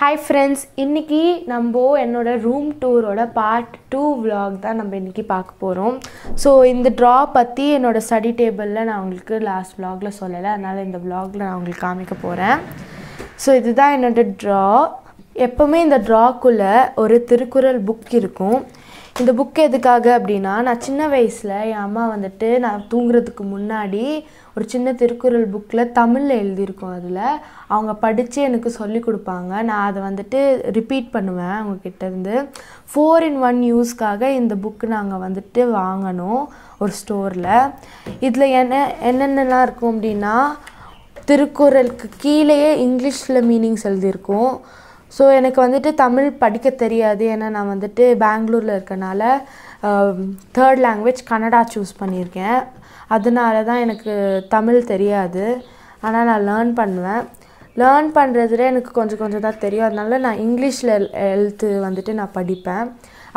Hi friends இன்றைக்கி நம்ம என்னோட ரூம் டூரோட பார்ட் டூ vlog தான் நம்ம இன்றைக்கி பார்க்க போகிறோம் ஸோ இந்த ட்ரா பற்றி என்னோடய ஸ்டடி டேபிளில் நான் உங்களுக்கு லாஸ்ட் vlogல சொல்லலை. அதனால் இந்த vlogல நான் உங்களுக்கு காமிக்க போகிறேன் ஸோ இதுதான் என்னோட ட்ரா எப்போவுமே இந்த ட்ராக்குள்ளே ஒரு திருக்குறள் புக் இருக்கும். இந்த புக் எதுக்காக அப்படின்னா நான் சின்ன வயசில் என் அம்மா வந்துட்டு நான் தூங்குறதுக்கு முன்னாடி ஒரு சின்ன திருக்குறள் புக்கில் தமிழில் எழுதியிருக்கோம் அதில். அவங்க படித்து எனக்கு சொல்லி கொடுப்பாங்க. நான் அதை வந்துட்டு ரிப்பீட் பண்ணுவேன் அவங்கக்கிட்ட இருந்து. ஃபோர் இன் ஒன் யூஸ்க்காக இந்த புக்கு நாங்கள் வந்துட்டு வாங்கணும் ஒரு ஸ்டோரில் இதில் என்ன என்னென்னலாம் இருக்கும் அப்படின்னா திருக்குறளுக்கு கீழேயே இங்கிலீஷில் மீனிங்ஸ் எழுதியிருக்கும். ஸோ எனக்கு வந்துட்டு தமிழ் படிக்க தெரியாது. ஏன்னா நான் வந்துட்டு பெங்களூரில் இருக்கனால தேர்ட் லாங்குவேஜ் கன்னடா சூஸ் பண்ணியிருக்கேன். அதனால தான் எனக்கு தமிழ் தெரியாது. ஆனால் நான் லேர்ன் பண்ணுவேன். லேர்ன் பண்ணுறதுல எனக்கு கொஞ்சம் கொஞ்சம் தான் தெரியும். அதனால நான் இங்கிலீஷில் எழுத்து வந்துட்டு நான் படிப்பேன்.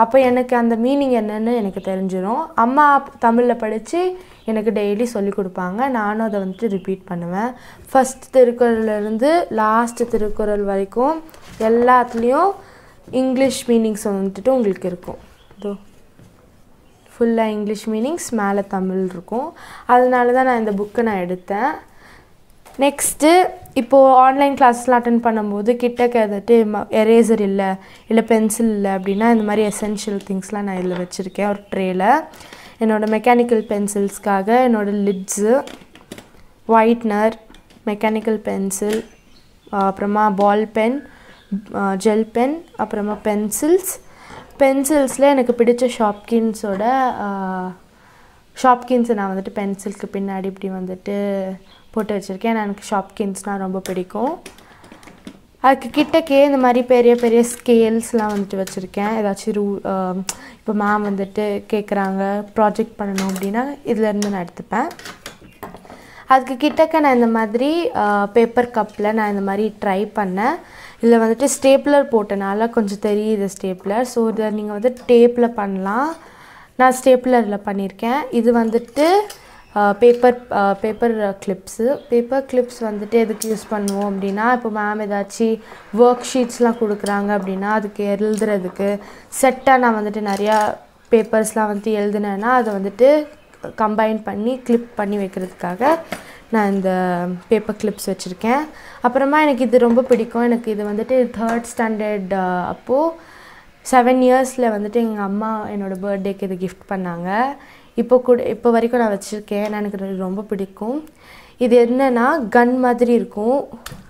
அப்போ எனக்கு அந்த மீனிங் என்னன்னு எனக்கு தெரிஞ்சிடும் அம்மா தமிழில் படித்து எனக்கு டெய்லி சொல்லி கொடுப்பாங்க. நானும் அதை வந்துட்டு ரிப்பீட் பண்ணுவேன். ஃபஸ்ட் திருக்குறள்லேருந்து லாஸ்ட் திருக்குறள் வரைக்கும் எல்லாத்துலேயும் இங்கிலீஷ் மீனிங்ஸ் வந்துட்டு உங்களுக்கு இருக்கும். இதோ ஃபுல்லாக இங்கிலீஷ் மீனிங்ஸ் மேலே தமிழ் இருக்கும். அதனால தான் நான் இந்த புக்கை நான் எடுத்தேன். நெக்ஸ்ட்டு இப்போது ஆன்லைன் கிளாஸ்லாம் அட்டன் பண்ணும்போது கிட்டக்க வந்துட்டு எரேசர் இல்லை இல்லை பென்சில் இல்லை அப்படின்னா இந்த மாதிரி எசென்ஷியல் திங்ஸ்லாம் நான் இதில் வச்சுருக்கேன். ஒரு ட்ரேயில் என்னோடய மெக்கானிக்கல் பென்சில்ஸ்க்காக என்னோடய லிட்ஸு ஒயிட்னர் மெக்கானிக்கல் பென்சில் அப்புறமா பால் பென் ஜெல் பென் அப்புறமா பென்சில்ஸ் பென்சில்ஸில் எனக்கு பிடிச்ச ஷாப்கின்ஸோட ஷாப்கின்ஸை நான் வந்துட்டு பென்சிலுக்கு பின்னாடி இப்படி வந்துட்டு போட்டு வச்சுருக்கேன். எனக்கு ஷாப்கின்ஸ்னால் ரொம்ப பிடிக்கும். அதுக்கு கிட்டக்கே இந்த மாதிரி பெரிய பெரிய ஸ்கேல்ஸ்லாம் வந்துட்டு வச்சுருக்கேன். ஏதாச்சும் ரூ இப்போ மேம் வந்துட்டு கேட்குறாங்க ப்ராஜெக்ட் பண்ணணும் அப்படின்னா இதுலேருந்து நான் எடுத்துப்பேன். அதுக்கு கிட்டக்க நான் இந்த மாதிரி பேப்பர் கப்பில் நான் இந்த மாதிரி ட்ரை பண்ணேன். இதில் வந்துட்டு ஸ்டேப்லர் போட்டனால கொஞ்சம் தெரியுது ஸ்டேப்லர் ஸோ இதை நீங்கள் வந்து டேப்பில் பண்ணலாம். நான் ஸ்டேப்லரில் பண்ணியிருக்கேன் இது வந்துட்டு paper paper clips paper clips வந்துட்டு எதுக்கு யூஸ் பண்ணுவோம் அப்படின்னா இப்போ மேம் ஏதாச்சும் ஒர்க் ஷீட்ஸ்லாம் கொடுக்குறாங்க அப்படின்னா அதுக்கு எழுதுறதுக்கு செட்டாக நான் வந்துட்டு நிறையா பேப்பர்ஸ்லாம் வந்துட்டு எழுதுனேன்னா அதை வந்துட்டு கம்பைன் பண்ணி கிளிப் பண்ணி வைக்கிறதுக்காக நான் இந்த பேப்பர் கிளிப்ஸ் வச்சுருக்கேன். அப்புறமா எனக்கு இது ரொம்ப பிடிக்கும். எனக்கு இது வந்துட்டு தேர்ட் ஸ்டாண்டர்ட் அப்போது செவன் இயர்ஸில் வந்துட்டு எங்கள் அம்மா என்னோடய பர்த்டேக்கு இது கிஃப்ட் பண்ணாங்க. இப்போ கூட இப்போ வரைக்கும் நான் வச்சுருக்கேன். எனக்கு ரொம்ப பிடிக்கும். இது என்னென்னா கன் மாதிரி இருக்கும்.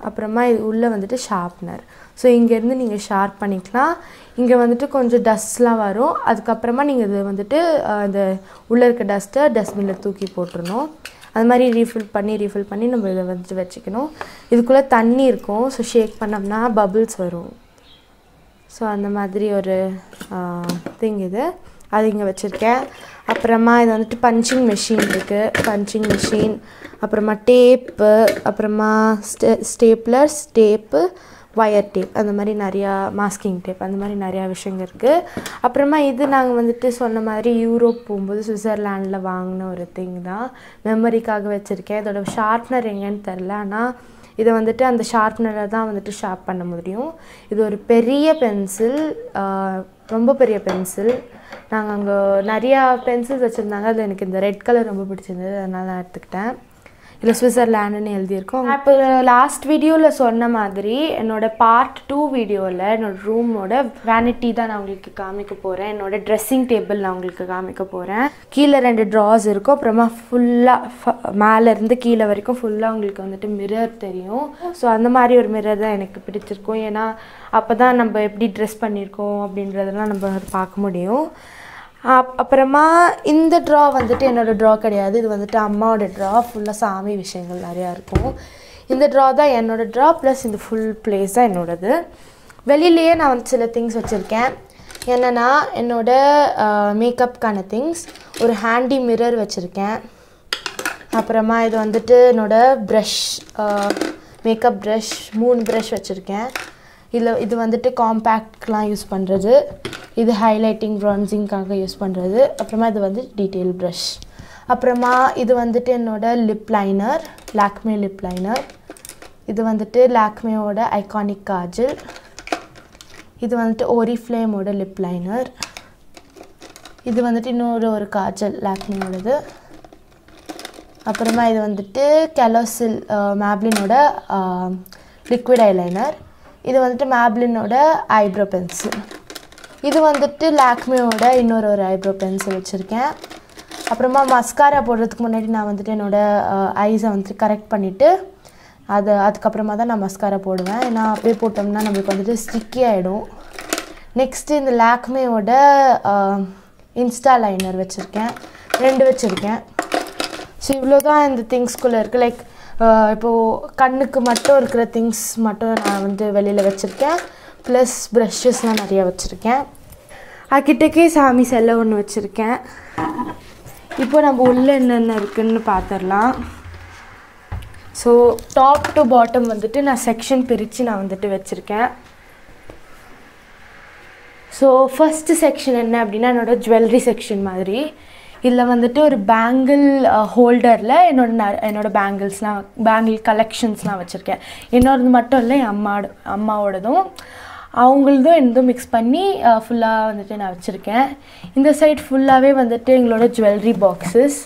அப்புறமா இது உள்ளே வந்துட்டு ஷார்ப்னர் ஸோ இங்கேருந்து நீங்கள் ஷார்ப் பண்ணிக்கலாம். இங்கே வந்துட்டு கொஞ்சம் டஸ்ட்லாம் வரும். அதுக்கப்புறமா நீங்கள் இது வந்துட்டு அந்த உள்ளே இருக்க டஸ்ட்டை டஸ்ட்பினில் தூக்கி போட்டுருணும் அது மாதிரி ரீஃபில் பண்ணி ரீஃபில் பண்ணி நம்ம இதை வந்துட்டு வச்சுக்கணும். இதுக்குள்ளே தண்ணி இருக்கும். ஸோ ஷேக் பண்ணோம்னா பபுள்ஸ் வரும். ஸோ அந்த மாதிரி ஒரு திங் இது. அது இங்கே வச்சுருக்கேன். அப்புறமா இது வந்துட்டு பஞ்சிங் மிஷின் இருக்குது பஞ்சிங் மிஷின் அப்புறமா டேப்பு அப்புறமா ஸ்டே ஸ்டேப்லர் டேப்பு ஒயர் டேப் அந்த மாதிரி நிறையா மாஸ்கிங் டேப் அந்த மாதிரி நிறையா விஷயங்கள் இருக்குது அப்புறமா இது நாங்கள் வந்துட்டு சொன்ன மாதிரி யூரோப் போகும்போது சுவிட்சர்லாண்டில் வாங்கின ஒரு திங் தான். மெமரிக்காக வச்சுருக்கேன். இதோட ஷார்ப்னர் எங்கேன்னு தெரில ஆனால் இதை வந்துட்டு அந்த ஷார்ப்னரை தான் வந்துட்டு ஷார்ப் பண்ண முடியும். இது ஒரு பெரிய பென்சில் ரொம்ப பெரிய பென்சில் நாங்கள் அங்கே நிறையா பென்சில்ஸ் வச்சுருந்தாங்க. அதில் எனக்கு இந்த ரெட் கலர் ரொம்ப பிடிச்சிருந்தது. அதனால் நான் எடுத்துக்கிட்டேன். இல்லை சுவிட்சர்லாண்டுன்னு எழுதியிருக்கோம். இப்போ லாஸ்ட் வீடியோவில் சொன்ன மாதிரி என்னோட பார்ட் டூ வீடியோவில் என்னோடய ரூமோட வேனிட்டி தான் நான் உங்களுக்கு காமிக்க போகிறேன் என்னோட ட்ரெஸ்ஸிங் டேபிள் நான் உங்களுக்கு காமிக்க போகிறேன் கீழே ரெண்டு ட்ராஸ் இருக்கும். அப்புறமா ஃபுல்லாக மேலேருந்து கீழே வரைக்கும் ஃபுல்லாக உங்களுக்கு வந்துட்டு மிரர் தெரியும். ஸோ அந்த மாதிரி ஒரு மிரர் தான் எனக்கு பிடிச்சிருக்கும். ஏன்னா அப்போ தான் நம்ம எப்படி ட்ரெஸ் பண்ணியிருக்கோம் அப்படின்றதெல்லாம் நம்ம பார்க்க முடியும். அப்புறமா இந்த ட்ரா வந்துட்டு என்னோடய ட்ரா கிடையாது. இது வந்துட்டு அம்மாவோட ட்ரா ஃபுல்லாக சாமி விஷயங்கள் நிறையா இருக்கும். இந்த ட்ரா தான் என்னோடய ட்ரா ப்ளஸ் இந்த ஃபுல் பிளேஸ் தான் என்னோடது. வெளியிலேயே நான் வந்து சில திங்ஸ் வச்சுருக்கேன். என்னென்னா என்னோடய மேக்கப்க்கான திங்ஸ் ஒரு ஹேண்டி மிரர் வச்சுருக்கேன். அப்புறமா இது வந்துட்டு என்னோடய ப்ரஷ் மேக்கப் ப்ரஷ் மூணு ப்ரஷ் வச்சுருக்கேன். இதில் இது வந்துட்டு காம்பேக்ட்லாம் யூஸ் பண்ணுறது இது ஹைலைட்டிங் ப்ரான்சிங்காக யூஸ் பண்ணுறது அப்புறமா இது வந்து டீட்டெயில் ப்ரஷ் அப்புறமா இது வந்துட்டு என்னோடய lip liner Lakme lip liner இது வந்துட்டு லாக்மேவோட ஐகானிக் காஜல். இது வந்துட்டு ஓரி ஃப்ளேமோட லிப் லைனர் இது வந்துட்டு இன்னொரு ஒரு காஜல் லாக்மியோடது அப்புறமா இது வந்துட்டு கெலோசில் மேப்ளினோட லிக்விட் ஐலைனர் இது வந்துட்டு மேப்ளினோட ஐப்ரோ பென்சில் இது வந்துட்டு லாக்மியோட இன்னொரு ஒரு ஐப்ரோ பென்சில் வச்சுருக்கேன். அப்புறமா மஸ்காரா போடுறதுக்கு முன்னாடி நான் வந்துட்டு என்னோடய ஐஸை வந்துட்டு கரெக்ட் பண்ணிவிட்டு அது அதுக்கப்புறமா தான் நான் மஸ்காரா போடுவேன். ஏன்னா அப்படியே போட்டோம்னா நம்மளுக்கு வந்துட்டு ஸ்டிக்கி ஆகிடும் நெக்ஸ்ட்டு இந்த லாக்மேயோட இன்ஸ்டா லைனர் வச்சுருக்கேன். ரெண்டு வச்சுருக்கேன். ஸோ இவ்வளோ தான் இந்த திங்ஸ்குள்ளே இருக்குது லைக் இப்போது கண்ணுக்கு மட்டும் இருக்கிற திங்ஸ் மட்டும் நான் வந்து வெளியில் வச்சுருக்கேன். ப்ளஸ் ப்ரஷஸ்லாம் நிறைய வச்சுருக்கேன். அக்கிட்டக்கே சாமி செல்ல ஒன்று வச்சுருக்கேன். இப்போ நம்ம உள்ளே என்னென்ன இருக்குதுன்னு பார்த்துடலாம் ஸோ டாப் டு பாட்டம் வந்துட்டு நான் செக்ஷன் பிரித்து நான் வந்துட்டு வச்சுருக்கேன். ஸோ ஃபஸ்ட்டு செக்ஷன் என்ன அப்படின்னா என்னோடய ஜுவல்லரி செக்ஷன் மாதிரி. இதில் வந்துட்டு ஒரு பேங்கிள் ஹோல்டரில் என்னோட ந என்னோடய பேங்கிள்ஸ்லாம் பேங்கிள் கலெக்ஷன்ஸ்லாம் வச்சுருக்கேன். என்னோடது மட்டும் இல்லை என் அம்மாவோட அம்மாவோடதும். அவங்களதும் என்னதும் மிக்ஸ் பண்ணி ஃபுல்லாக வந்துட்டு நான் வச்சுருக்கேன். இந்த சைட் ஃபுல்லாகவே வந்துட்டு எங்களோட ஜுவல்லரி பாக்ஸஸ்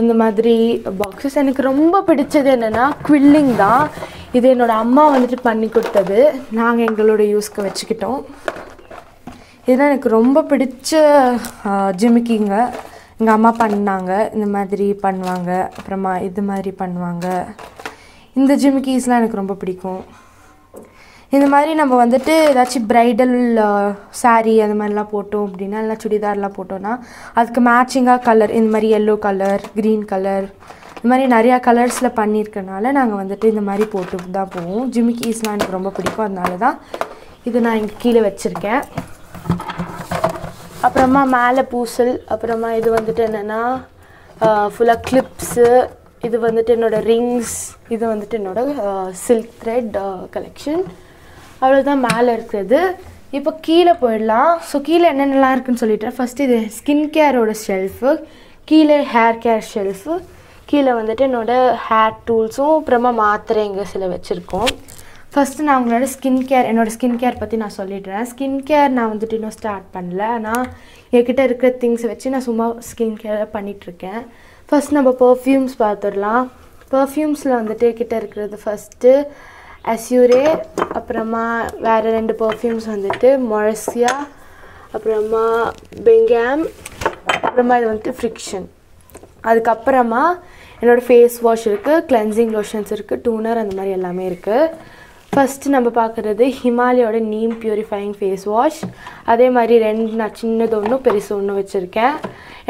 அந்த மாதிரி பாக்ஸஸ் எனக்கு ரொம்ப பிடிச்சது என்னென்னா குவில்லிங் தான். இது என்னோடய அம்மா வந்துட்டு பண்ணி கொடுத்தது. நாங்கள் எங்களோட யூஸ்க்கு வச்சுக்கிட்டோம். இதுதான் எனக்கு ரொம்ப பிடிச்ச ஜிமிக்கிங்க. எங்கள் அம்மா பண்ணாங்க இந்த மாதிரி பண்ணுவாங்க அப்புறமா இது மாதிரி பண்ணுவாங்க. இந்த ஜிமிக்கீஸ்லாம் எனக்கு ரொம்ப பிடிக்கும். இந்த மாதிரி நம்ம வந்துட்டு ஏதாச்சும் ப்ரைடல் சாரீ அந்த மாதிரிலாம் போட்டோம் அப்படின்னா இல்லை சுடிதார்லாம் போட்டோன்னா அதுக்கு மேட்சிங்காக கலர் இந்த மாதிரி எல்லோ கலர் க்ரீன் கலர் இந்த மாதிரி நிறையா கலர்ஸில் பண்ணியிருக்கனால நாங்கள் வந்துட்டு இந்த மாதிரி போட்டு தான் போவோம். ஜிமிக்கீஸ்லாம் எனக்கு ரொம்ப பிடிக்கும் அதனால தான் இது நான் இங்கே கீழே வச்சுருக்கேன். அப்புறமா மேலே பூசல் அப்புறமா இது வந்துட்டு என்னென்னா ஃபுல்லாக கிளிப்ஸு இது வந்துட்டு என்னோடய ரிங்ஸ் இது வந்துட்டு என்னோடய சில்க் த்ரெட் கலெக்ஷன் அவ்வளோதான் மேலே இருக்கிறது. இப்போ கீழே போயிடலாம். ஸோ கீழே என்னென்னலாம் இருக்குன்னு சொல்லிட்டேன். ஃபஸ்ட்டு இது ஸ்கின் கேரோட ஷெல்ஃபு கீழே ஹேர் கேர் ஷெல்ஃபு கீழே வந்துட்டு என்னோடய ஹேர் டூல்ஸும் அப்புறமா மாத்திரைங்க சில வச்சுருக்கோம். ஃபஸ்ட்டு நான் உங்களோட ஸ்கின் கேர் என்னோடய ஸ்கின் கேர் பற்றி நான் சொல்லிடுறேன். ஸ்கின் கேர் நான் வந்துட்டு இன்னும் ஸ்டார்ட் பண்ணல. ஆனால் என்கிட்ட இருக்கிற திங்ஸை வச்சு நான் சும்மா ஸ்கின் கேர் பண்ணிகிட்ருக்கேன் ஃபஸ்ட் நம்ம பர்ஃப்யூம்ஸ் பார்த்துடலாம் பர்ஃப்யூம்ஸில் வந்துட்டு என்கிட்ட இருக்கிறது ஃபஸ்ட்டு அஸ்யூரே அப்புறமா வேறு ரெண்டு பர்ஃப்யூம்ஸ் வந்துட்டு மொரசியா அப்புறமா பெங்காம் அப்புறமா இது வந்துட்டு ஃப்ரிக்ஷன் அதுக்கப்புறமா என்னோடய ஃபேஸ் வாஷ் இருக்குது கிளென்சிங் லோஷன்ஸ் இருக்குது டூனர் அந்த மாதிரி எல்லாமே இருக்குது ஃபஸ்ட்டு நம்ம பார்க்குறது ஹிமாலயோட நீம் பியூரிஃபைங் ஃபேஸ் வாஷ் அதே மாதிரி ரெண்டு நான் சின்னது ஒன்றும் பெருசு ஒன்றும் வச்சுருக்கேன்.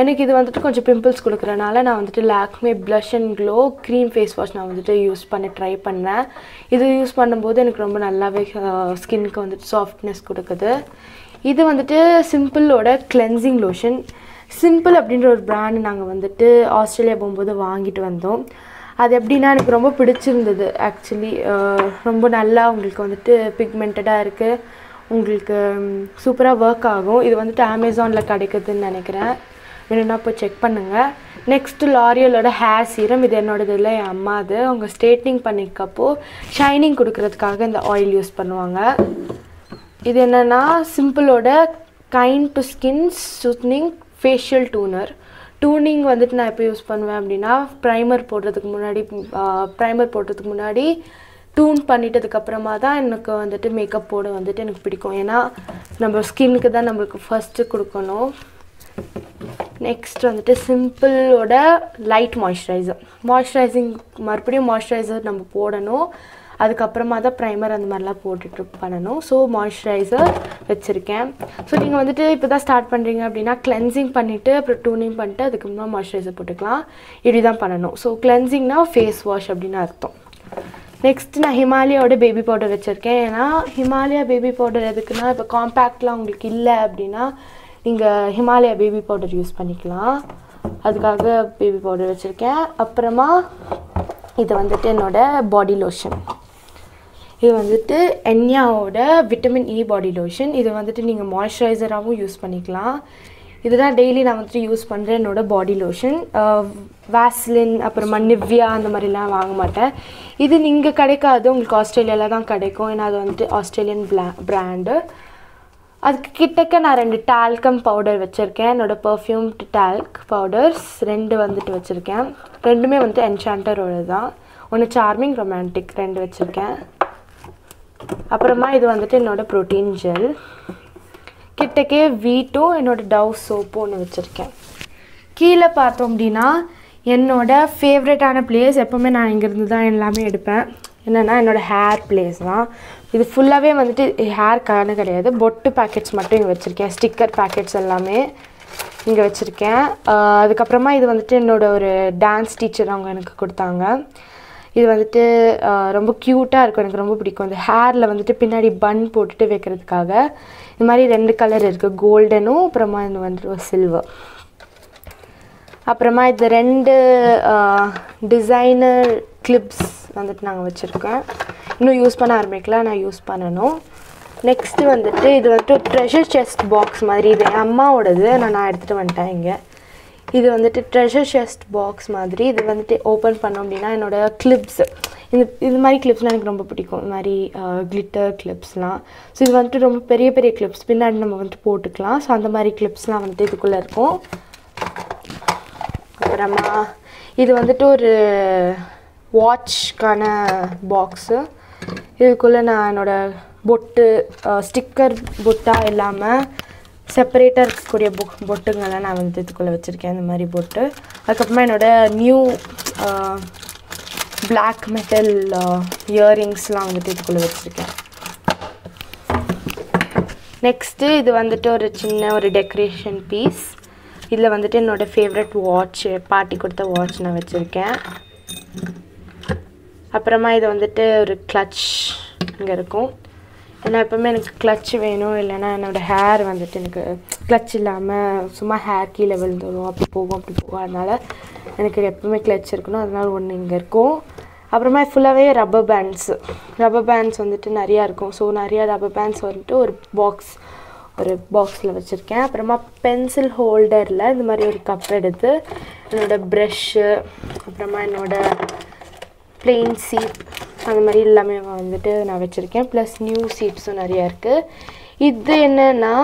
எனக்கு இது வந்துட்டு கொஞ்சம் பிம்பிள்ஸ் கொடுக்குறனால நான் வந்துட்டு Lakme blush and glow cream face wash நான் வந்துட்டு யூஸ் பண்ண ட்ரை பண்ணேன். இது யூஸ் பண்ணும்போது எனக்கு ரொம்ப நல்லாவே ஸ்கின்னுக்கு வந்துட்டு சாஃப்ட்னஸ் கொடுக்குது. இது வந்துட்டு சிம்பிளோட கிளென்சிங் லோஷன் சிம்பிள் அப்படின்ற ஒரு ப்ராண்ட் நாங்கள் வந்துட்டு ஆஸ்திரேலியா போகும்போது வாங்கிட்டு வந்தோம். அது எப்படின்னா எனக்கு ரொம்ப பிடிச்சிருந்தது. ஆக்சுவலி ரொம்ப நல்லா உங்களுக்கு வந்துட்டு பிக்மெண்டடாக இருக்குது உங்களுக்கு சூப்பராக ஒர்க் ஆகும். இது வந்துட்டு அமேசானில் கிடைக்குதுன்னு நினைக்கிறேன். வேணும்னா போய் செக் பண்ணுங்கள் நெக்ஸ்ட்டு லாரியலோட ஹேர் சீரம் இது என்னோடது இல்லை என் அம்மா அது. அவங்க ஸ்ட்ரெயிட்னிங் பண்ணிக்கப்போ ஷைனிங் கொடுக்கறதுக்காக இந்த ஆயில் யூஸ் பண்ணுவாங்க. இது என்னென்னா சிம்பிளோட kind to skin soothing facial toner toning வந்துட்டு நான் எப்போ யூஸ் பண்ணுவேன் அப்படின்னா ப்ரைமர் போடுறதுக்கு முன்னாடி ப்ரைமர் போடுறதுக்கு முன்னாடி டூன் பண்ணிட்டதுக்கப்புறமா தான் எனக்கு வந்துட்டு மேக்கப் போட வந்துட்டு எனக்கு பிடிக்கும். ஏன்னா நம்ம ஸ்கின்னுக்கு தான் நம்மளுக்கு ஃபஸ்ட்டு கொடுக்கணும். நெக்ஸ்ட் வந்துட்டு சிம்பிளோட லைட் மாய்ஸ்சரைசர் மாய்ஸ்சரைசிங் மறுபடியும் மாய்ஸ்சரைசர் நம்ம போடணும். அதுக்கப்புறமா தான் ப்ரைமர் அந்த மாதிரிலாம் போட்டுட்டு பண்ணணும். ஸோ மாய்ஸ்சரைசர் வச்சுருக்கேன். ஸோ நீங்கள் வந்துட்டு இப்போ தான் ஸ்டார்ட் பண்ணுறீங்க அப்படின்னா கிளென்சிங் பண்ணிவிட்டு அப்புறம் டூனிங் பண்ணிட்டு அதுக்கப்புறமா மாய்ஸ்சரைசர் போட்டுக்கலாம். இப்படி தான் பண்ணணும். ஸோ கிளென்சிங்னா ஃபேஸ் வாஷ் அப்படின்னு அர்த்தம். நெக்ஸ்ட் நான் ஹிமாலயாவோட பேபி பவுடர் வச்சுருக்கேன். ஏன்னா ஹிமாலயா பேபி பவுடர் எதுக்குன்னா இப்போ காம்பேக்ட்லாம் உங்களுக்கு இல்லை அப்படின்னா நீங்கள் ஹிமாலயா பேபி பவுடர் யூஸ் பண்ணிக்கலாம். அதுக்காக பேபி பவுடர் வச்சுருக்கேன். அப்புறமா இது வந்துட்டு என்னோடய பாடி லோஷன் இது வந்துட்டு என்யாவோட விட்டமின் இ பாடி லோஷன் இது வந்துட்டு நீங்கள் மாய்ஸ்சரைசராகவும் யூஸ் பண்ணிக்கலாம். இதுதான் டெய்லி நான் வந்துட்டு யூஸ் பண்ணுறேன் என்னோட பாடி லோஷன் வேஸ்லின் அப்புறமா நிவ்யா அந்த மாதிரிலாம் வாங்க மாட்டேன். இது நீங்கள் கிடைக்காது உங்களுக்கு ஆஸ்திரேலியாவில் தான் கிடைக்கும். ஏன்னா அது வந்துட்டு ஆஸ்திரேலியன் பிளா பிராண்டு அதுக்கு கிட்டக்க நான் ரெண்டு டால்கம் பவுடர் வச்சுருக்கேன். என்னோடய பர்ஃப்யூம் டால்க் பவுடர்ஸ் ரெண்டு வந்துட்டு வச்சுருக்கேன். ரெண்டுமே வந்துட்டு என்சாண்டரோட தான் ஒன்று சார்மிங் ரொமான்டிக் ரெண்டு வச்சுருக்கேன். அப்புறமா இது வந்துட்டு என்னோடய ப்ரோட்டீன் ஜெல் கிட்டக்கே வீட்டும் என்னோடய டவ் சோப்பும் ஒன்று வச்சுருக்கேன். கீழே பார்த்தோம் அப்படின்னா என்னோடய ஃபேவரட்டான பிளேஸ் எப்போவுமே நான் இங்கேருந்து தான் எல்லாமே எடுப்பேன். என்னென்னா என்னோடய ஹேர் பிளேஸ் தான். இது ஃபுல்லாகவே வந்துட்டு ஹேர்க்கான கிடையாது. பொட்டு பேக்கெட்ஸ் மட்டும் இங்கே வச்சுருக்கேன். ஸ்டிக்கர் பேக்கெட்ஸ் எல்லாமே இங்கே வச்சுருக்கேன். அதுக்கப்புறமா இது வந்துட்டு என்னோட ஒரு டான்ஸ் டீச்சர் அவங்க எனக்கு கொடுத்தாங்க. இது வந்துட்டு ரொம்ப க்யூட்டாக இருக்கும். எனக்கு ரொம்ப பிடிக்கும். இந்த ஹேரில் வந்துட்டு பின்னாடி பன் போட்டுட்டு வைக்கிறதுக்காக. இது மாதிரி ரெண்டு கலர் இருக்குது கோல்டனும் அப்புறமா இது வந்துட்டு சில்வர் அப்புறமா இது ரெண்டு டிசைனர் கிளிப்ஸ் வந்துட்டு நாங்கள் வச்சுருக்கோம். இன்னும் யூஸ் பண்ண ஆரம்பிக்கல. நான் யூஸ் பண்ணணும். நெக்ஸ்ட்டு வந்துட்டு இது வந்துட்டு ட்ரெஷர் செஸ்ட் பாக்ஸ் மாதிரி. இது என் அம்மாவோடது. நான் நான் எடுத்துகிட்டு வந்துட்டேன் இங்கே. இது வந்துட்டு ட்ரெஷர் செஸ்ட் பாக்ஸ் மாதிரி. இது வந்துட்டு ஓப்பன் பண்ணோம் அப்படின்னா என்னோடய கிளிப்ஸ் இந்த இது மாதிரி கிளிப்ஸ்லாம் எனக்கு ரொம்ப பிடிக்கும். இந்த மாதிரி கிளிட்டர் கிளிப்ஸ்லாம் ஸோ இது வந்துட்டு ரொம்ப பெரிய பெரிய கிளிப்ஸ் பின்னாடி நம்ம வந்துட்டு போட்டுக்கலாம். ஸோ அந்த மாதிரி கிளிப்ஸ்லாம் வந்துட்டு இதுக்குள்ளே இருக்கும். அப்புறமா இது வந்துட்டு ஒரு வாட்ச்க்கான பாக்ஸு இதுக்குள்ளே நான் என்னோடய பொட்டு ஸ்டிக்கர் பொட்டாக இல்லாமல் செப்பரேட்டாக இருக்கக்கூடிய புக் பொட்டுங்கள்லாம் நான் வந்து இதுக்குள்ளே வச்சுருக்கேன். இந்த மாதிரி பொட்டு அதுக்கப்புறமா என்னோடய நியூ பிளாக் மெட்டல் இயரிங்ஸ்லாம் வந்துட்டு இதுக்குள்ளே வச்சுருக்கேன். நெக்ஸ்ட்டு இது வந்துட்டு ஒரு சின்ன ஒரு டெக்கரேஷன் பீஸ் இதில் வந்துட்டு என்னோடய ஃபேவரட் வாட்ச் பாட்டி கொடுத்த வாட்ச் நான் வச்சுருக்கேன். அப்புறமா இது வந்துட்டு ஒரு கிளச் இங்கே இருக்கும். ஏன்னா எப்போவுமே எனக்கு கிளச் வேணும் இல்லைன்னா என்னோடய ஹேர் வந்துட்டு எனக்கு கிளச் இல்லாமல் சும்மா ஹேர் கீழே விழுந்துடும் அப்படி போகும் அப்படி போகும். அதனால் எனக்கு எப்போவுமே கிளச் இருக்கணும். அதனால ஒன்று இங்கே இருக்கும். அப்புறமா ஃபுல்லாகவே ரப்பர் பேண்ட்ஸு ரப்பர் பேண்ட்ஸ் வந்துட்டு நிறையா இருக்கும். ஸோ நிறையா ரப்பர் பேண்ட்ஸ் வந்துட்டு ஒரு பாக்ஸ் ஒரு பாக்ஸில் வச்சுருக்கேன். அப்புறமா பென்சில் ஹோல்டரில் இந்த மாதிரி ஒரு கப் எடுத்து என்னோடய ப்ரெஷ்ஷு அப்புறமா என்னோடய ப்ளெயின் சீப் அந்த மாதிரி எல்லாமே வந்துட்டு நான் வச்சுருக்கேன். ப்ளஸ் நியூ சீப்ஸும் நிறையா இருக்குது இது என்னென்னா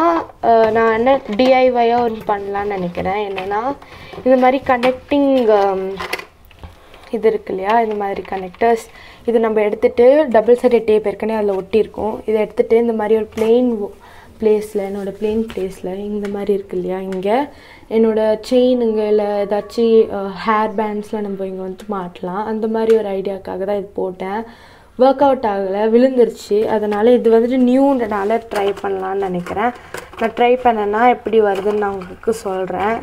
நான் என்ன டிஐவையாக ஒன்று பண்ணலான்னு நினைக்கிறேன். என்னென்னா இந்த மாதிரி கனெக்டிங் இது இருக்கு இல்லையா? இந்த மாதிரி கனெக்டர்ஸ் இது நம்ம எடுத்துகிட்டு டபுள் சைடட் டேப் ஏற்கனவே அதில் ஒட்டியிருக்கோம். இதை எடுத்துகிட்டு இந்த மாதிரி ஒரு பிளெயின் பிளேஸில் என்னோடய பிளெயின் பிளேஸில் இந்த மாதிரி இருக்கு இல்லையா? இங்கே. என்னோடய செயினுங்க இல்லை ஏதாச்சும் ஹேர் பேண்ட்ஸ்லாம் நம்ம இங்கே வந்துட்டு மாட்டலாம். அந்த மாதிரி ஒரு ஐடியாக்காக தான் இது போட்டேன். ஒர்க் அவுட் ஆகலை விழுந்துருச்சு. அதனால் இது வந்துட்டு நியூன்றனால ட்ரை பண்ணலான்னு நினைக்கிறேன். நான் ட்ரை பண்ணேன்னா எப்படி வருதுன்னு நான் உங்களுக்கு சொல்கிறேன்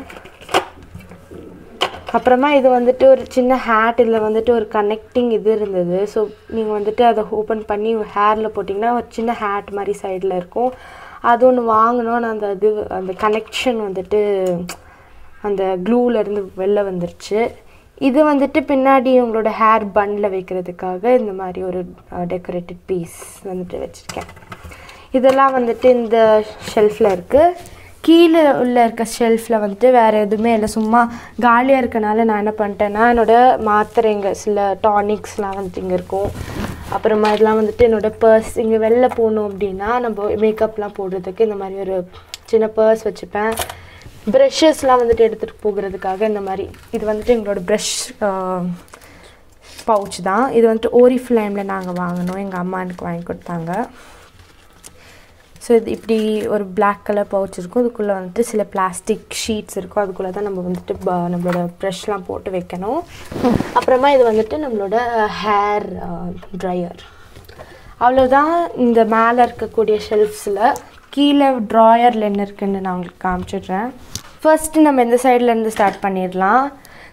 அப்புறமா இது வந்துட்டு ஒரு சின்ன ஹேட் இதில் வந்துட்டு ஒரு கனெக்டிங் இது இருந்தது. ஸோ நீங்கள் வந்துட்டு அதை ஓப்பன் பண்ணி ஹேரில் போட்டிங்கன்னா ஒரு சின்ன ஹேட் மாதிரி சைடில் இருக்கும். அது ஒன்று வாங்கினோம் நான் அந்த இது அந்த கனெக்ஷன் வந்துட்டு அந்த க்ளூவிலேருந்து வெளில வந்துருச்சு. இது வந்துட்டு பின்னாடி உங்களோட ஹேர் பன்னில் வைக்கிறதுக்காக இந்த மாதிரி ஒரு டெக்கரேட்டட் பீஸ் வந்துட்டு வச்சுருக்கேன். இதெல்லாம் வந்துட்டு இந்த ஷெல்ஃபில் இருக்குது கீழே உள்ள இருக்க ஷெல்ஃபில் வந்துட்டு வேறு எதுவுமே இல்லை. சும்மா காலியாக இருக்கனால நான் என்ன பண்ணிட்டேன்னா என்னோடய மாத்திரைங்க சில டானிக்ஸ்லாம் வந்துட்டு இங்கே இருக்கும். அப்புறமா இதெல்லாம் வந்துட்டு என்னோடய பர்ஸ் இங்கே வெளில போகணும் அப்படின்னா நம்ம மேக்கப்லாம் போடுறதுக்கு இந்த மாதிரி ஒரு சின்ன பர்ஸ் வச்சுப்பேன். ப்ரெஷ்ஷஸ்லாம் வந்துட்டு எடுத்துகிட்டு போகிறதுக்காக இந்த மாதிரி இது வந்துட்டு எங்களோட ப்ரஷ் பவுச் தான். இது வந்துட்டு ஓரி ஃப்ளைமில் நாங்கள் வாங்கினோம் எங்கள் அம்மா எனக்கு வாங்கி கொடுத்தாங்க. ஸோ இது இப்படி ஒரு பிளாக் கலர் பவுச் இருக்கும். அதுக்குள்ளே வந்துட்டு சில பிளாஸ்டிக் ஷீட்ஸ் இருக்கும். அதுக்குள்ளே தான் நம்ம வந்துட்டு ப நம்மளோட ப்ரெஷ்லாம் போட்டு வைக்கணும். அப்புறமா இது வந்துட்டு நம்மளோட ஹேர் ட்ரையர் அவ்வளோதான் இந்த மேலே இருக்கக்கூடிய ஷெல்ஃப்ஸில் கீழே ட்ராயரில் என்ன இருக்குன்னு நான் உங்களுக்கு காமிச்சிடுறேன். ஃபர்ஸ்ட்டு நம்ம இந்த சைட்லேருந்து ஸ்டார்ட் பண்ணிடலாம்.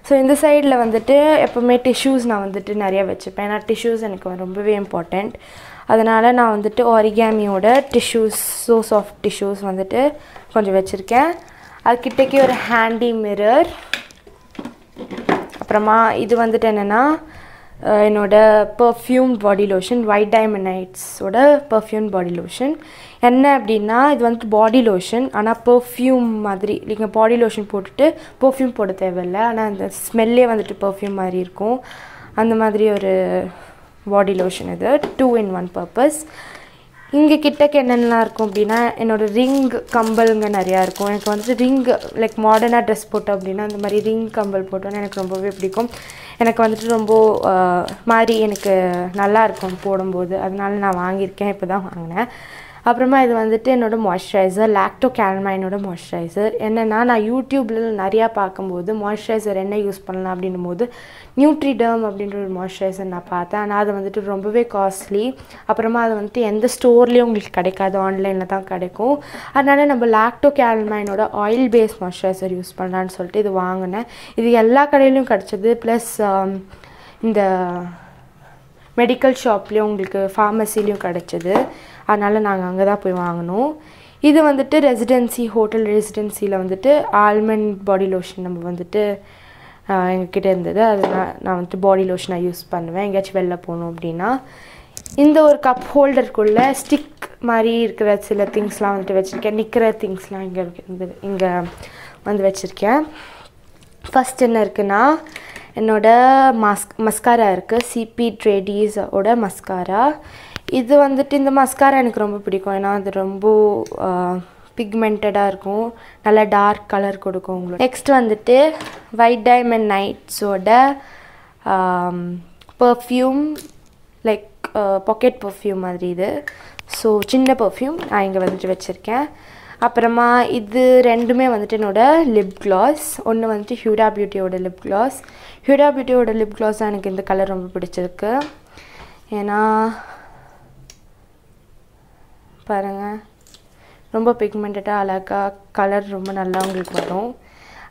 ஸோ இந்த சைடில் வந்துட்டு எப்போவுமே டிஷ்யூஸ் நான் வந்துட்டு நிறையா வச்சுப்பேன். ஏன்னா டிஷ்யூஸ் எனக்கு ரொம்பவே இம்பார்ட்டண்ட் அதனால் நான் வந்துட்டு ஒரிகாமியோட டிஷ்யூஸ் ஸோ சாஃப்ட் டிஷ்யூஸ் வந்துட்டு கொஞ்சம் வச்சுருக்கேன். அதுக்கிட்டக்கே ஒரு ஹேண்டி மிரர் அப்புறமா இது வந்துட்டு என்னென்னா என்னோட பர்ஃப்யூம் பாடி லோஷன் ஒயிட் டைமண்ட்ஸோட பர்ஃப்யூம் பாடி லோஷன் என்ன அப்படின்னா இது வந்துட்டு பாடி லோஷன் ஆனால் பர்ஃப்யூம் மாதிரி நீங்கள் பாடி லோஷன் போட்டுட்டு பர்ஃப்யூம் போட தேவையில்லை. ஆனால் அந்த ஸ்மெல்லே வந்துட்டு பர்ஃப்யூம் மாதிரி இருக்கும். அந்த மாதிரி ஒரு பாடி லோஷன் இது டூ இன் ஒன் பர்பஸ் இங்கே கிட்டக்கு என்னென்னலாம் இருக்கும் அப்படின்னா என்னோடய ரிங் கம்பலுங்க நிறையா இருக்கும். எனக்கு வந்துட்டு ரிங் லைக் மாடர்னாக ட்ரெஸ் போட்டோம் அப்படின்னா அந்த மாதிரி ரிங் கம்பல் போட்டோன்னா எனக்கு ரொம்பவே பிடிக்கும். எனக்கு வந்துட்டு ரொம்ப மாதிரி எனக்கு நல்லா இருக்கும் போடும்போது. அதனால நான் வாங்கியிருக்கேன் இப்போ தான் வாங்கினேன். அப்புறமா இது வந்துட்டு என்னோடய மாய்ஸ்சரைசர் லாக்டோ கேல்மைனோட மாய்ஸ்சரைசர் என்னென்னா நான் யூடியூப்பில் நிறையா பார்க்கும்போது மாய்ஸ்சரைசர் என்ன யூஸ் பண்ணலாம் அப்படின்னும் போது நியூட்ரிடர்ம் அப்படின்ற ஒரு மாய்ஸ்சரைசர் நான் பார்த்தேன். ஆனால் அது வந்துட்டு ரொம்பவே காஸ்ட்லி அப்புறமா அது வந்துட்டு எந்த ஸ்டோர்லேயும் உங்களுக்கு கிடைக்காது. ஆன்லைனில் தான் கிடைக்கும். அதனால் நம்ம லாக்டோ கேல்மைனோட ஆயில் பேஸ் மாய்ஸ்சரைசர் யூஸ் பண்ணலான்னு சொல்லிட்டு இது வாங்கினேன். இது எல்லா கடையிலையும் கிடச்சிது. ப்ளஸ் um, இந்த மெடிக்கல் ஷாப்லேயும் உங்களுக்கு ஃபார்மசிலையும் கிடச்சிது. அதனால் நாங்கள் அங்கே தான் போய் வாங்கினோம். இது வந்துட்டு ரெசிடென்சி ஹோட்டல் ரெசிடென்சியில் வந்துட்டு ஆல்மண்ட் பாடி லோஷன் நம்ம வந்துட்டு எங்ககிட்ட இருந்தது. அது நான் நான் வந்துட்டு பாடி லோஷனாக யூஸ் பண்ணுவேன். எங்கேயாச்சும் வெளில போகணும் அப்படின்னா. இந்த ஒரு கப் ஹோல்டருக்குள்ளே ஸ்டிக் மாதிரி இருக்கிற சில திங்ஸ்லாம் வந்துட்டு வச்சுருக்கேன். நிற்கிற திங்ஸ்லாம் இங்கே இருந்து இங்கே வந்து வச்சுருக்கேன். ஃபஸ்ட் என்ன இருக்குன்னா என்னோடய மாஸ்க் மஸ்காரா இருக்குது சிபி ட்ரேடிஸோட மஸ்காரா இது வந்துட்டு இந்த மஸ்காரா எனக்கு ரொம்ப பிடிக்கும். ஏன்னா அது ரொம்ப பிக்மெண்டடாக இருக்கும். நல்லா டார்க் கலர் கொடுக்கும் உங்களுக்கு. நெக்ஸ்ட் வந்துட்டு ஒயிட் டைமண்ட் நைட்ஸோட பர்ஃப்யூம் லைக் பாக்கெட் பர்ஃப்யூம் மாதிரி இது. ஸோ சின்ன பர்ஃப்யூம் நான் இங்கே வந்துட்டு வச்சுருக்கேன். அப்புறமா இது ரெண்டுமே வந்துட்டு என்னோடய லிப் கிளாஸ் ஒன்று வந்துட்டு ஹியூடா பியூட்டியோட லிப் கிளாஸ் ஹியூடா பியூட்டியோட லிப் கிளாஸ் தான் எனக்கு இந்த கலர் ரொம்ப பிடிச்சிருக்கு. ஏன்னா பாருங்கள் ரொம்ப பிக்மெண்டடாக அழகாக கலர் ரொம்ப நல்லா உங்களுக்கு வரும்.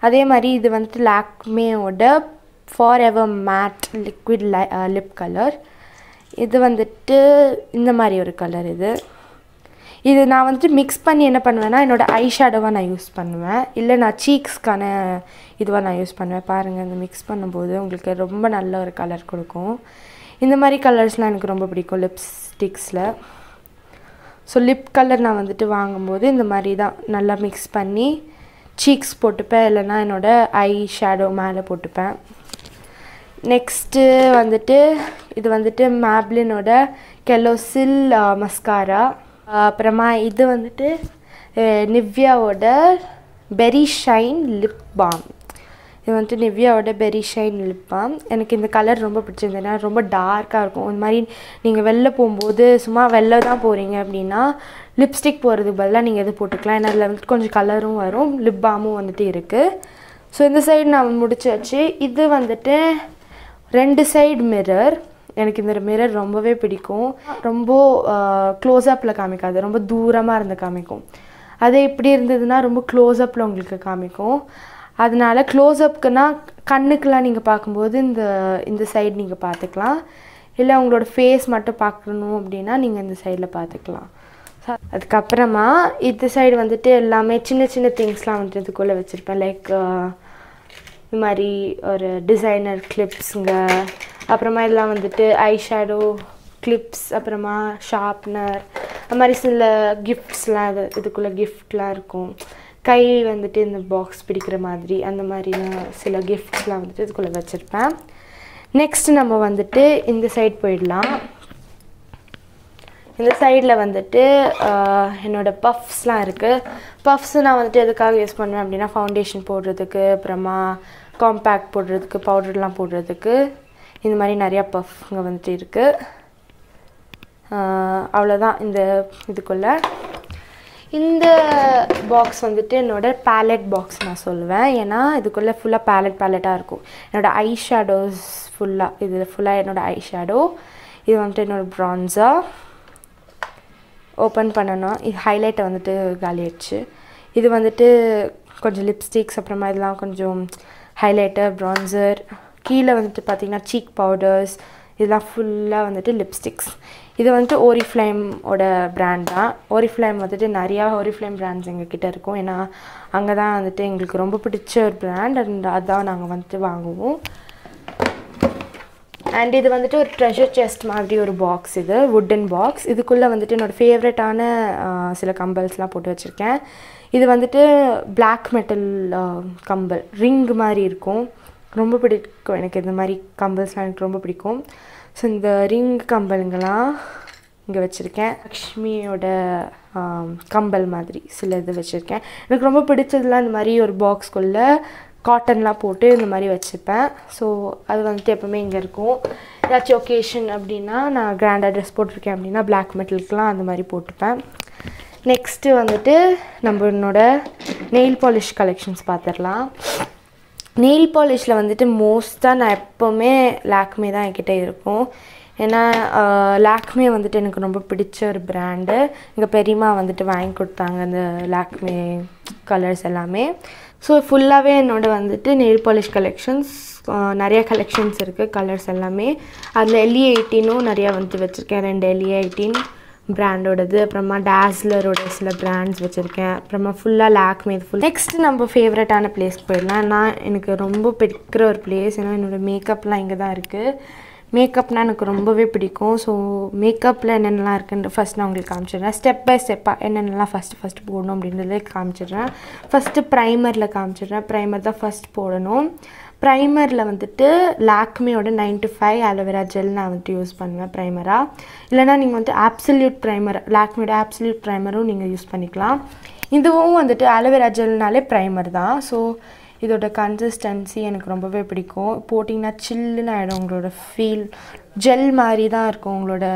அதே மாதிரி இது வந்துட்டு லாக்மேயோட forever matte liquid lip colour இது வந்துட்டு இந்த மாதிரி ஒரு கலர் இது. இது நான் வந்துட்டு மிக்ஸ் பண்ணி என்ன பண்ணுவேன்னா என்னோடய ஐ ஷேடோவாக நான் யூஸ் பண்ணுவேன். இல்லை நான் சீக்ஸ்க்கான இதுவாக நான் யூஸ் பண்ணுவேன். பாருங்கள் இந்த மிக்ஸ் பண்ணும்போது உங்களுக்கு ரொம்ப நல்ல ஒரு கலர் கொடுக்கும். இந்த மாதிரி கலர்ஸ்லாம் எனக்கு ரொம்ப பிடிக்கும் லிப்ஸ்டிக்ஸில் ஸோ லிப் கலர் நான் வந்துட்டு வாங்கும்போது இந்த மாதிரி தான் நல்லா மிக்ஸ் பண்ணி சீக்ஸ் போட்டுப்பேன் இல்லைன்னா என்னோடய ஐ ஷேடோ மேலே போட்டுப்பேன். நெக்ஸ்ட்டு வந்துட்டு இது வந்துட்டு மேப்ளினோட கெலோசில் மஸ்காரா அப்புறமா இது வந்துட்டு நிவ்யாவோட பெரி ஷைன் லிப் பாம் இது வந்துட்டு நிவ்யாவோட பெரி ஷைன் லிப் பாம் எனக்கு இந்த கலர் ரொம்ப பிடிச்சிருந்தது. ஏன்னா ரொம்ப டார்க்காக இருக்கும். இந்த மாதிரி நீங்கள் வெளில போகும்போது சும்மா வெளில தான் போகிறீங்க அப்படின்னா லிப்ஸ்டிக் போகிறதுக்கு பதிலாக நீங்கள் எது போட்டுக்கலாம். ஏன்னா அதில் வந்துட்டு கொஞ்சம் கலரும் வரும். லிப் பாமும் வந்துட்டு இருக்குது ஸோ இந்த சைடு நான் முடிச்சாச்சு. இது வந்துட்டு ரெண்டு சைடு மிரர் எனக்கு இந்த மிரர் ரொம்பவே பிடிக்கும். ரொம்ப க்ளோஸ்அப்பில் காமிக்காது. ரொம்ப தூரமாக இருந்து காமிக்கும். அதே இப்படி இருந்ததுன்னா ரொம்ப க்ளோஸ்அப்பில் உங்களுக்கு காமிக்கும். அதனால் க்ளோஸ்அப்க்குனா கண்ணுக்கெலாம் நீங்கள் பார்க்கும்போது இந்த இந்த சைடு நீங்கள் பார்த்துக்கலாம். இல்லை உங்களோட ஃபேஸ் மட்டும் பார்க்கணும் அப்படின்னா நீங்கள் இந்த சைடில் பார்த்துக்கலாம். அதுக்கப்புறமா இந்த சைடு வந்துட்டு எல்லாமே சின்ன சின்ன திங்ஸ்லாம் வந்துட்டு இதுக்குள்ளே வச்சுருப்பேன். லைக் இது மாதிரி ஒரு டிசைனர் கிளிப்ஸுங்க அப்புறமா இதெல்லாம் வந்துட்டு ஐ ஷேடோ கிளிப்ஸ் அப்புறமா ஷார்ப்னர் அந்த மாதிரி சில கிஃப்ட்ஸ்லாம் இது இதுக்குள்ளே கிஃப்ட்லாம் இருக்கும். கை வந்துட்டு இந்த பாக்ஸ் பிடிக்கிற மாதிரி அந்த மாதிரிலாம் சில கிஃப்ட்ஸ்லாம் வந்துட்டு இதுக்குள்ளே வச்சுருப்பேன். நெக்ஸ்ட் நம்ம வந்துட்டு இந்த சைடு போயிடலாம். இந்த சைடில் வந்துட்டு என்னோடய என்னோட பஃப்ஸ்லாம் இருக்குது பஃப்ஸ் நான் வந்துட்டு எதுக்காக யூஸ் பண்ணுவேன் அப்படின்னா ஃபவுண்டேஷன் போடுறதுக்கு அப்புறமா காம்பேக்ட் போடுறதுக்கு பவுடர்லாம் போடுறதுக்கு. இந்த மாதிரி நிறையா பஃப்ங்க வந்துட்டு இருக்குது அவ்வளோதான் இந்த இதுக்குள்ளே. இந்த பாக்ஸ் வந்துட்டு என்னோட பேலட் பாக்ஸ் நான் சொல்லுவேன். ஏன்னா இதுக்குள்ளே ஃபுல்லாக பேலட் பேலட்டாக இருக்கும். என்னோடய ஐ ஷேடோஸ் ஃபுல்லாக இது ஃபுல்லாக என்னோடய ஐ ஷேடோ இது வந்துட்டு என்னோடய ப்ரான்ஸா ஓப்பன் பண்ணணும். இது ஹைலைட்டை வந்துட்டு காலியாயிடுச்சு இது வந்துட்டு கொஞ்சம் லிப்ஸ்டிக்ஸ் அப்புறமா இதெல்லாம் கொஞ்சம் ஹைலைட்டர் ப்ரான்சர் கீழே வந்துட்டு பார்த்திங்கன்னா சீக் பவுடர்ஸ் இதெல்லாம் ஃபுல்லாக வந்துட்டு லிப்ஸ்டிக்ஸ் இது வந்துட்டு ஓரிஃப்ளேமோட பிராண்ட் தான். ஓரிஃப்ளைம் வந்துட்டு நிறையா ஓரிஃப்ளேம் பிராண்ட்ஸ் எங்ககிட்ட இருக்கும். ஏன்னா அங்கே தான் வந்துட்டு எங்களுக்கு ரொம்ப பிடிச்ச ஒரு பிராண்ட் அண்ட் அதான் நாங்கள் வந்துட்டு வாங்குவோம். அண்ட் இது வந்துட்டு ஒரு ட்ரெஷர் செஸ்ட் மாதிரி ஒரு பாக்ஸ் இது வுட்டன் பாக்ஸ் இதுக்குள்ளே வந்துட்டு என்னோடய ஃபேவரட்டான சில கம்பல்ஸ்லாம் போட்டு வச்சுருக்கேன். இது வந்துட்டு பிளாக் மெட்டல் கம்பல். ரிங் மாதிரி இருக்கும். ரொம்ப பிடிக்கும். எனக்கு இந்த மாதிரி கம்பல்ஸ்லாம் எனக்கு ரொம்ப பிடிக்கும். ஸோ இந்த ரிங் கம்பலுங்கெல்லாம் இங்கே வச்சுருக்கேன். லக்ஷ்மியோட கம்பல் மாதிரி சில இது வச்சுருக்கேன். எனக்கு ரொம்ப பிடிச்சதுலாம் இந்த மாதிரி ஒரு பாக்ஸ்குள்ளே காட்டன்லாம் போட்டு இந்த மாதிரி வச்சுப்பேன். ஸோ அது வந்துட்டு எப்போவுமே இங்கே இருக்கும். ஏதாச்சும் ஒகேஷன் அப்படின்னா நான் கிராண்டாக ட்ரெஸ் போட்டிருக்கேன் அப்படின்னா பிளாக் மெட்டலுக்குலாம் அந்த மாதிரி போட்டுப்பேன். நெக்ஸ்ட்டு வந்துட்டு நம்மளோட நெயில் பாலிஷ் கலெக்ஷன்ஸ் பார்த்துடலாம் நெயில் பாலிஷில் வந்துட்டு மோஸ்ட்டாக நான் எப்போவுமே லாக்மே தான் என்கிட்ட இருக்கும். ஏன்னா லாக்மே வந்துட்டு எனக்கு ரொம்ப பிடிச்ச ஒரு பிராண்டு எங்கள் பெரியம்மா வந்துட்டு வாங்கி கொடுத்தாங்க அந்த லாக்மே கலர்ஸ் எல்லாமே. ஸோ ஃபுல்லாகவே என்னோட வந்துட்டு நெயில் பாலிஷ் கலெக்ஷன்ஸ் நிறைய கலெக்ஷன்ஸ் இருக்குது கலர்ஸ் எல்லாமே. அதில் எல்இ எயிட்டீனும் நிறையா வந்துட்டு வச்சுருக்கேன். ரெண்டு எல்இ எயிட்டீன் பிராண்டோடது அப்புறமா டேஸ்லரோட சில பிராண்ட்ஸ் வச்சுருக்கேன். அப்புறமா ஃபுல்லாக லேக்மே ஃபுல் நெக்ஸ்ட் நம்ம ஃபேவரட்டான பிளேஸ்க்கு போயிடலாம். நான் எனக்கு ரொம்ப பிடிக்கிற ஒரு பிளேஸ் ஏன்னா என்னோடய மேக்கப்லாம் இங்கே தான் இருக்குது மேக்கப்னால் எனக்கு ரொம்பவே பிடிக்கும். ஸோ மேக்கப்பில் என்னென்னலாம் இருக்குன்னு ஃபஸ்ட் நான் உங்களுக்கு காமிச்சிடுறேன். ஸ்டெப் பை ஸ்டெப்பாக என்னென்னலாம் ஃபஸ்ட்டு ஃபஸ்ட்டு போடணும் அப்படின்றத காமிச்சிடுறேன். ஃபஸ்ட்டு ப்ரைமரில் காமிச்சிடுறேன். ப்ரைமர் தான் ஃபஸ்ட் போடணும். ப்ரைமரில் வந்துட்டு லாக்மியோட nine to five aloe vera gel நான் வந்துட்டு யூஸ் பண்ணுவேன் ப்ரைமராக இல்லைனா நீங்கள் வந்துட்டு ஆப்சல்யூட் ப்ரைமர் லாக்மியோட ஆப்சல்யூட் ப்ரைமரும் நீங்கள் யூஸ் பண்ணிக்கலாம். இதுவும் வந்துட்டு அலோவேரா ஜெல்னாலே ப்ரைமர் தான். ஸோ இதோட கன்சிஸ்டன்சி எனக்கு ரொம்பவே பிடிக்கும். போட்டிங்கன்னா சில்லுன்னு ஆகிடும் உங்களோட ஃபீல் ஜெல் மாதிரி தான் இருக்கும் உங்களோட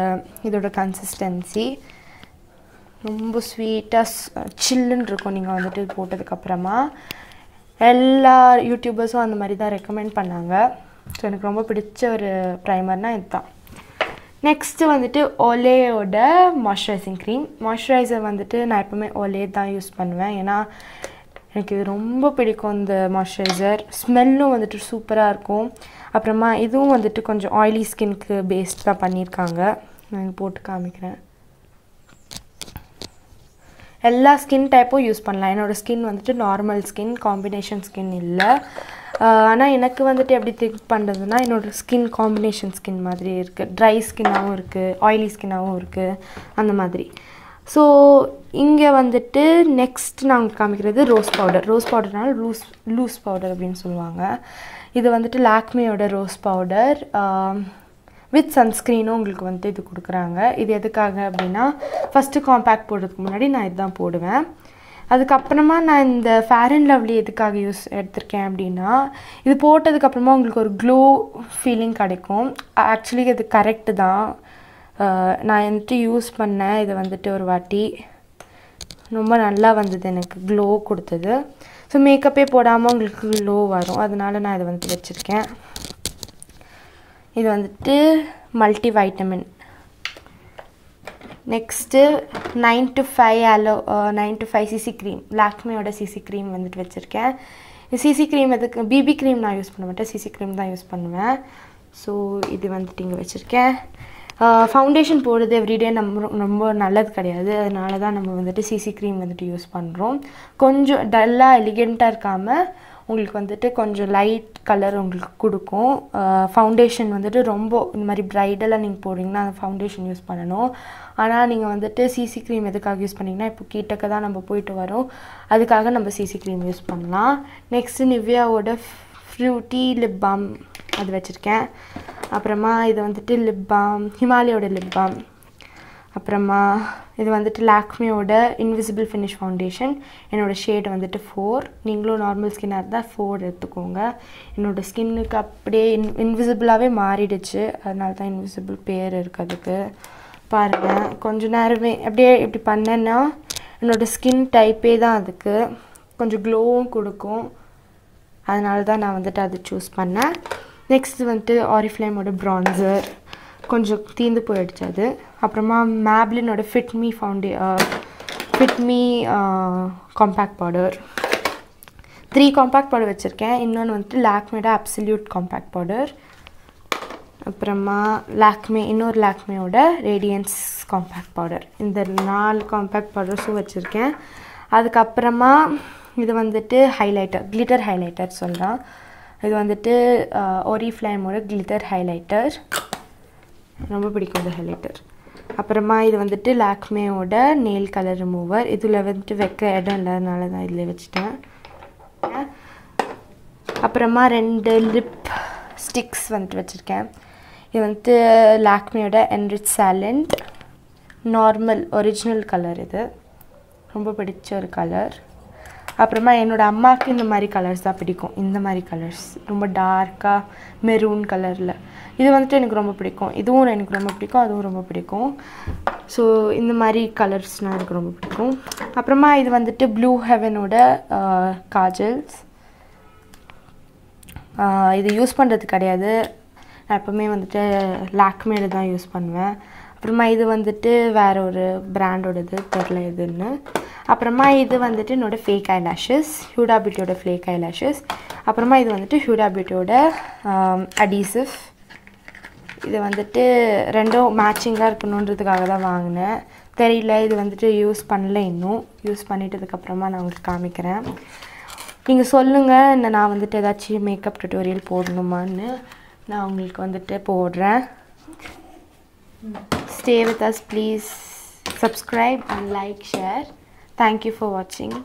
இதோட கன்சிஸ்டன்சி ரொம்ப ஸ்வீட்டாக சில்லுன்னு இருக்கும் நீங்கள் வந்துட்டு போட்டதுக்கப்புறமா எல்லா யூடியூபர்ஸும் அந்த மாதிரி தான் ரெக்கமெண்ட் பண்ணாங்க. ஸோ எனக்கு ரொம்ப பிடிச்ச ஒரு ப்ரைமர்னால் இதுதான். நெக்ஸ்ட்டு வந்துட்டு ஒலேயோட மாய்ஸ்சரைசிங் க்ரீம் மாய்ஸ்சரைசர் வந்துட்டு நான் எப்போவுமே ஒலே தான் யூஸ் பண்ணுவேன். ஏன்னா எனக்கு இது ரொம்ப பிடிக்கும் இந்த மாய்ஸ்சரைசர் ஸ்மெல்லும் வந்துட்டு சூப்பராக இருக்கும். அப்புறமா இதுவும் வந்துட்டு கொஞ்சம் ஆயிலி ஸ்கின்க்கு பேஸ்ட் தான் பண்ணியிருக்காங்க. நான் போட்டு காமிக்கிறேன். எல்லா ஸ்கின் டைப்பும் யூஸ் பண்ணலாம். என்னோடய ஸ்கின் வந்துட்டு நார்மல் ஸ்கின் காம்பினேஷன் ஸ்கின் இல்லை. ஆனால் எனக்கு வந்துட்டு எப்படி திங்க் பண்ணுறதுனா என்னோடய ஸ்கின் காம்பினேஷன் ஸ்கின் மாதிரி இருக்குது ட்ரை ஸ்கின்னாகவும் இருக்குது ஆயிலி ஸ்கின்னாகவும் இருக்குது அந்த மாதிரி. ஸோ இங்கே வந்துட்டு நெக்ஸ்ட் நான் உங்களுக்கு காமிக்கிறது ரோஸ் பவுடர் ரோஸ் பவுடர்னால் லூஸ் லூஸ் பவுடர் அப்படின்னு சொல்லுவாங்க. இது வந்துட்டு லாக்மியோட ரோஸ் பவுடர் வித் சன்ஸ்க்ரீனும் உங்களுக்கு வந்துட்டு இது கொடுக்குறாங்க. இது எதுக்காக அப்படின்னா ஃபஸ்ட்டு காம்பேக்ட் போடுறதுக்கு முன்னாடி நான் இதுதான் போடுவேன். அதுக்கப்புறமா நான் இந்த ஃபேர் அண்ட் லவ்லி எதுக்காக யூஸ் எடுத்திருக்கேன் அப்படின்னா இது போட்டதுக்கப்புறமா உங்களுக்கு ஒரு க்ளோ ஃபீலிங் கிடைக்கும். ஆக்சுவலி இது கரெக்டு தான். நான் வந்துட்டு யூஸ் பண்ணேன். இதை வந்துட்டு ஒரு வாட்டி. ரொம்ப நல்லா வந்தது எனக்கு. க்ளோ கொடுத்தது. ஸோ மேக்கப்பே போடாமல் உங்களுக்கு க்ளோ வரும். அதனால நான் இதை வந்துட்டு வச்சுருக்கேன். இது வந்துட்டு multi vitamin next nine to five aloe nine to five CC cream லாக்மியோட CC cream வந்துட்டு வச்சுருக்கேன். சிசி க்ரீம் எதுக்கு பிபி க்ரீம் நான் யூஸ் பண்ண மாட்டேன். சிசி க்ரீம் தான் யூஸ் பண்ணுவேன். ஸோ இது வந்துட்டு இங்கே வச்சுருக்கேன். ஃபவுண்டேஷன் போடுறது எவ்ரிடே நம்ம ரொம்ப நல்லது கிடையாது. அதனால தான் நம்ம வந்துட்டு சிசி க்ரீம் வந்துட்டு யூஸ் பண்ணுறோம் கொஞ்சம் டல்லாக எலிகெண்ட்டாக இருக்காமல் உங்களுக்கு வந்துட்டு கொஞ்சம் லைட் கலர் உங்களுக்கு கொடுக்கும். ஃபவுண்டேஷன் வந்துட்டு ரொம்ப இந்த மாதிரி ப்ரைடலாக நீங்கள் போடுறீங்கன்னா அந்த ஃபவுண்டேஷன் யூஸ் பண்ணணும். ஆனால் நீங்கள் வந்துட்டு சிசி க்ரீம் எதுக்காக யூஸ் பண்ணிங்கன்னா இப்போ கீட்டக்க தான் நம்ம போயிட்டு வரோம். அதுக்காக நம்ம சிசி க்ரீம் யூஸ் பண்ணலாம். நெக்ஸ்ட்டு நிவ்யாவோட ஃப்ரூட்டி லிப் பாம் அது வச்சுருக்கேன். அப்புறமா இது வந்துட்டு லிப் பாம் ஹிமாலயோட லிப் பாம் அப்புறமா இது வந்துட்டு லாக்மியோட இன்விசிபிள் ஃபினிஷ் ஃபவுண்டேஷன் என்னோடய ஷேட் வந்துட்டு ஃபோர் நீங்களும் நார்மல் ஸ்கின்னாக இருந்தால் ஃபோர் எடுத்துக்கோங்க. என்னோடய ஸ்கின்னுக்கு அப்படியே இன் இன்விசிபிளாகவே மாறிடுச்சு. அதனால தான் இன்விசிபிள் பேர் இருக்கிறதுக்கு பாருங்கள் கொஞ்ச நேரமே அப்படியே இப்படி பண்ணேன்னா என்னோடய ஸ்கின் டைப்பே தான் அதுக்கு. கொஞ்சம் க்ளோவும் கொடுக்கும். அதனால தான் நான் வந்துட்டு அதை சூஸ் பண்ணேன். நெக்ஸ்ட் வந்துட்டு ஆரிஃப்ளேமோட ப்ரான்சர் கொஞ்சம் தீந்து போயிடுச்சு அது. அப்புறமா மேப்ளினோட fit me foundation fit me compact powder three compact powder வச்சுருக்கேன். இன்னொன்று வந்துட்டு லாக்மேட அப்சல்யூட் காம்பேக்ட் பவுடர் அப்புறமா லாக்மே இன்னொரு லாக்மேயோட ரேடியன்ஸ் காம்பேக்ட் பவுடர் இந்த நாலு காம்பேக்ட் பவுடர்ஸும் வச்சுருக்கேன். அதுக்கப்புறமா இது வந்துட்டு ஹைலைட்டர் கிளிட்டர் ஹைலைட்டர் சொல்லலாம் இது வந்துட்டு ஒரிஃப்ளேமோட கிளிட்டர் ஹைலைட்டர் ரொம்ப பிடிக்கும் இந்த ஹைலைட்டர் அப்புறமா இது வந்துட்டு லாக்மேயோட நெயில் கலர் ரிமூவர் இதில் வந்துட்டு வைக்க இடம் இல்லாதனால தான் இதில் வச்சுட்டேன். அப்புறமா ரெண்டு லிப் ஸ்டிக்ஸ் வந்துட்டு வச்சுருக்கேன். இது வந்துட்டு லாக்மியோட enrich satin normal original colour இது. ரொம்ப பிடிச்ச ஒரு கலர் அப்புறமா என்னோடய அம்மாவுக்கு இந்த மாதிரி கலர்ஸ் தான் பிடிக்கும். இந்த மாதிரி கலர்ஸ் ரொம்ப டார்க்காக மெரூன் கலரில் இது வந்துட்டு எனக்கு ரொம்ப பிடிக்கும். இதுவும் எனக்கு ரொம்ப பிடிக்கும். அதுவும் ரொம்ப பிடிக்கும். ஸோ இந்த மாதிரி கலர்ஸ்னால் எனக்கு ரொம்ப பிடிக்கும். அப்புறமா இது வந்துட்டு ப்ளூ ஹெவனோட காஜல்ஸ். இது யூஸ் பண்ணுறது கிடையாது. நான் எப்போவுமே வந்துட்டு லாக்மேடு தான் யூஸ் பண்ணுவேன். அப்புறமா இது வந்துட்டு வேற ஒரு பிராண்டோடது தெரில எதுன்னு. அப்புறமா இது வந்துட்டு என்னோடய ஃபேக் ஐ லேஷஸ் ஹியூடா பியூட்டியோட ஃபேக் ஐ லேஷஸ் அப்புறமா இது வந்துட்டு ஹியூடா பியூட்டியோட அடீசிவ் இது வந்துட்டு ரெண்டும் மேட்சிங்காக இருக்கணுன்றதுக்காக தான் வாங்கினேன். தெரியல இது வந்துட்டு யூஸ் பண்ணல இன்னும். யூஸ் பண்ணிட்டதுக்கப்புறமா நான் உங்களுக்கு காமிக்கிறேன். நீங்கள் சொல்லுங்கள் இந்த நான் வந்துட்டு ஏதாச்சும் மேக்கப் டுட்டோரியல் போடணுமான்னு நான் உங்களுக்கு வந்துட்டு போடுறேன். Stay with us, please. Subscribe and like, share. Thank you for watching.